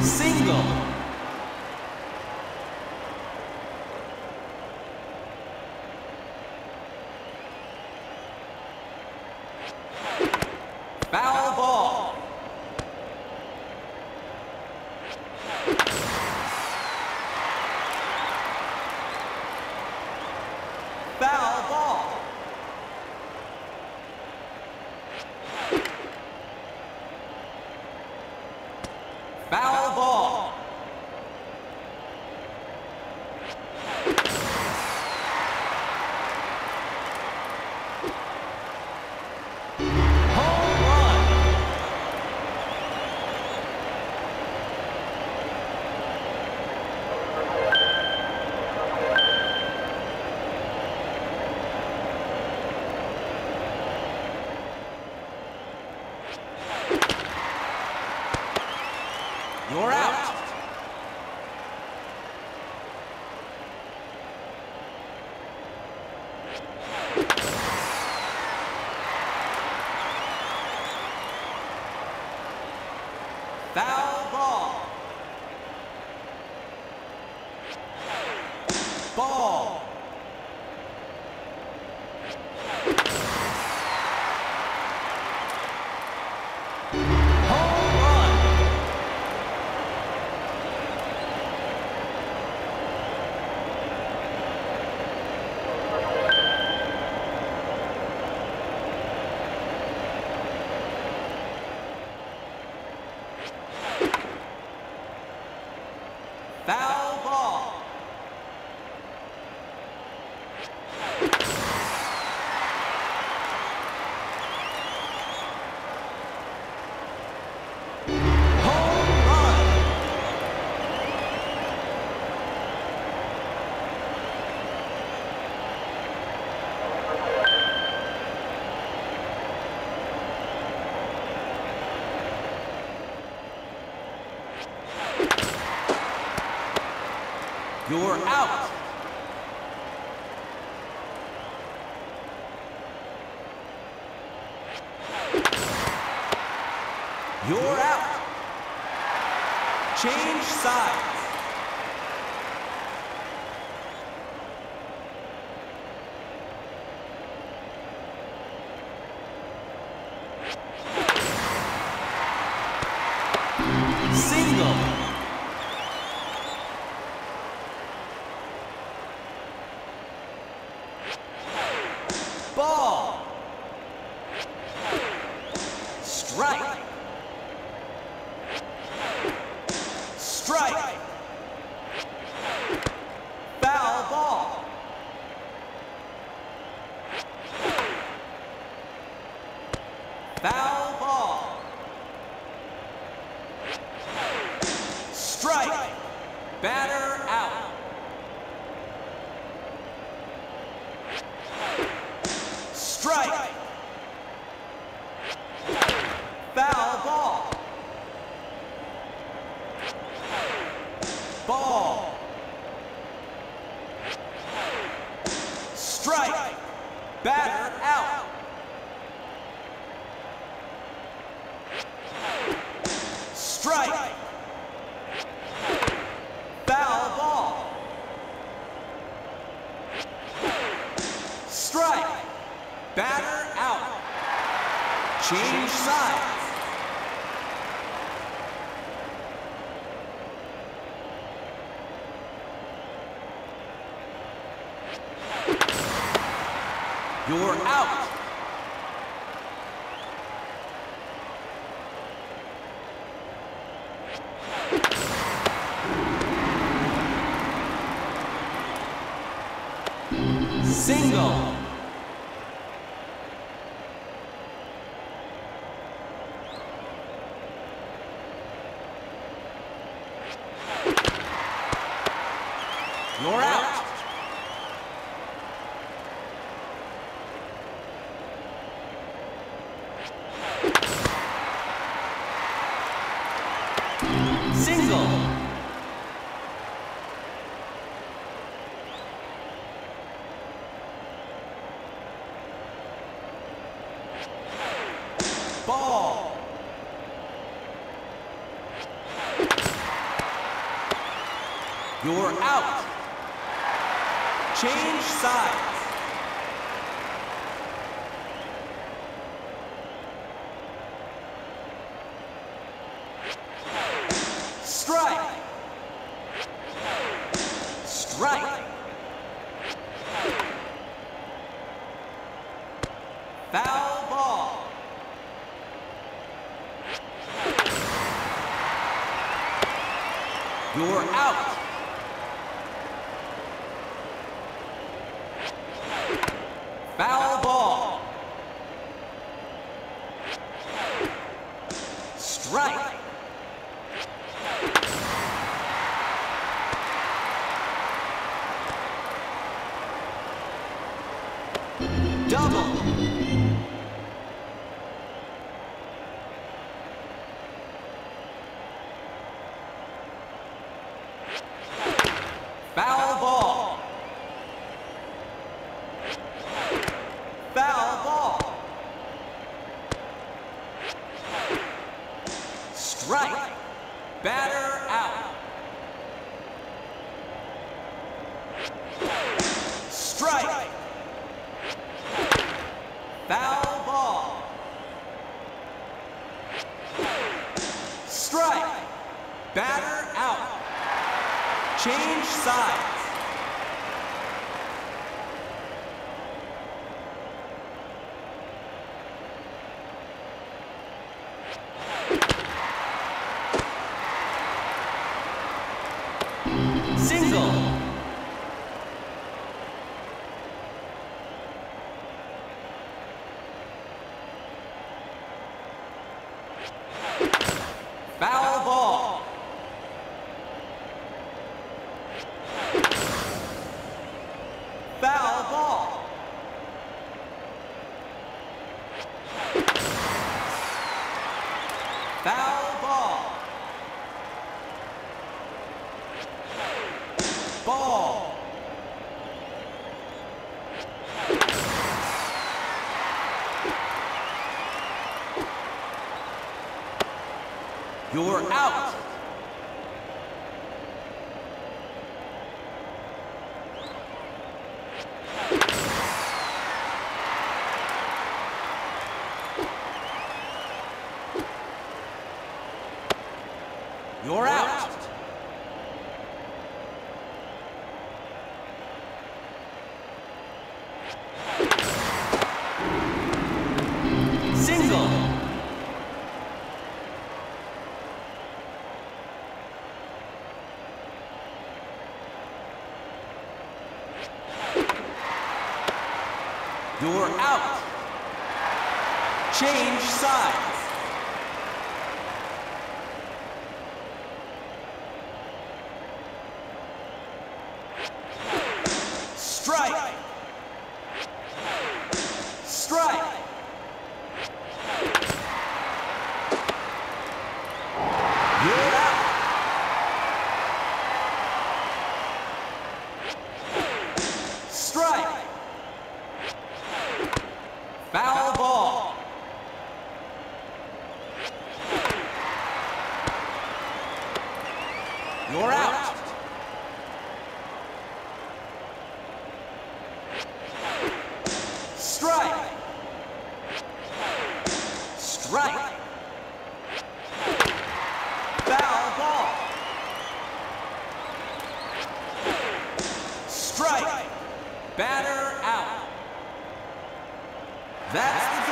Single. Foul ball. Foul ball. Foul ball. Home run. You're out. Foul ball. Ball. Foul You're out. You're out. Change sides. Single. Ball. Strike. Strike. Foul ball. Foul ball. Strike. Batter out. Strike. Foul ball. Ball. Strike. Batter out. Strike. Foul ball. Strike. Batter out. Change sides. You're out. Single. You're out. You're out. Change sides. Strike. Strike. Foul ball. You're out. foul ball. sides. Foul ball. You're out. single That's the